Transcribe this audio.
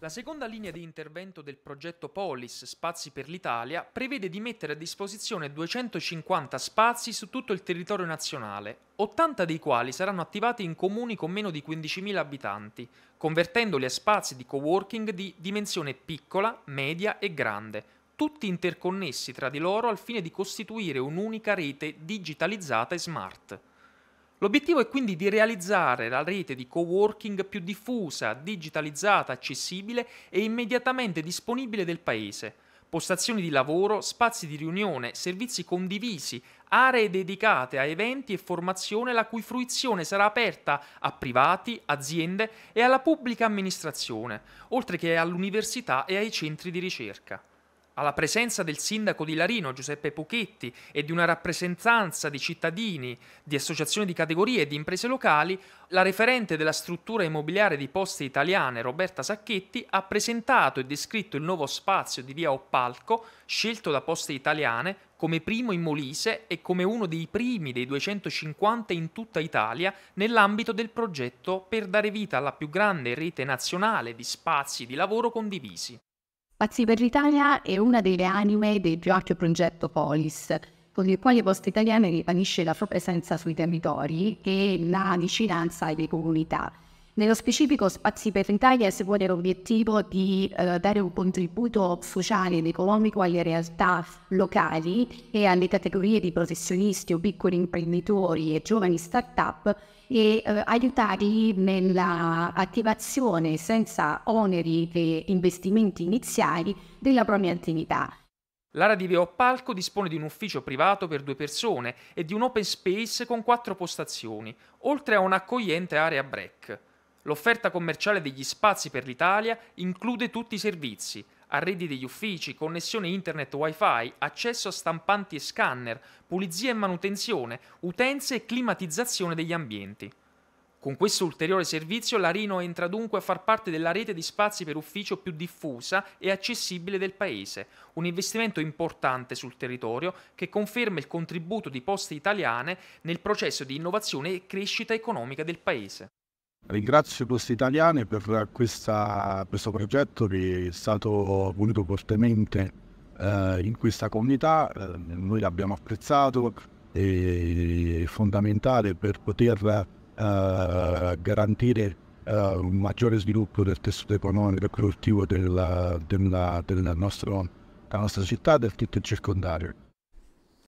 La seconda linea di intervento del progetto Polis Spazi per l'Italia prevede di mettere a disposizione 250 spazi su tutto il territorio nazionale, 80 dei quali saranno attivati in comuni con meno di 15.000 abitanti, convertendoli a spazi di coworking di dimensione piccola, media e grande, tutti interconnessi tra di loro al fine di costituire un'unica rete digitalizzata e smart. L'obiettivo è quindi di realizzare la rete di coworking più diffusa, digitalizzata, accessibile e immediatamente disponibile del Paese. Postazioni di lavoro, spazi di riunione, servizi condivisi, aree dedicate a eventi e formazione la cui fruizione sarà aperta a privati, aziende e alla pubblica amministrazione, oltre che all'università e ai centri di ricerca alla presenza del sindaco di Larino Giuseppe Puchetti e di una rappresentanza di cittadini, di associazioni di categorie e di imprese locali, la referente della struttura immobiliare di Poste Italiane Roberta Sacchetti ha presentato e descritto il nuovo spazio di via Oppalco scelto da Poste Italiane come primo in Molise e come uno dei primi dei 250 in tutta Italia nell'ambito del progetto per dare vita alla più grande rete nazionale di spazi di lavoro condivisi. Pazzi per l'Italia è una delle anime del più ampio progetto Polis, con il quale Poste Italiane ribadisce la sua presenza sui territori e la vicinanza alle comunità. Nello specifico Spazi per l'Italia si pone l'obiettivo di eh, dare un contributo sociale ed economico alle realtà locali e alle categorie di professionisti o piccoli imprenditori e giovani start-up e eh, aiutarli nella attivazione senza oneri e investimenti iniziali della propria attività. L'area di Via Palco dispone di un ufficio privato per due persone e di un open space con quattro postazioni, oltre a un'accogliente area break. L'offerta commerciale degli spazi per l'Italia include tutti i servizi, arredi degli uffici, connessione internet wifi, accesso a stampanti e scanner, pulizia e manutenzione, utenze e climatizzazione degli ambienti. Con questo ulteriore servizio Larino entra dunque a far parte della rete di spazi per ufficio più diffusa e accessibile del Paese, un investimento importante sul territorio che conferma il contributo di poste italiane nel processo di innovazione e crescita economica del Paese. Ringrazio Poste Italiane per questa, questo progetto che è stato voluto fortemente eh, in questa comunità, eh, noi l'abbiamo apprezzato, è fondamentale per poter eh, garantire eh, un maggiore sviluppo del tessuto economico e produttivo della, della, della, nostro, della nostra città e del tutto il circondario.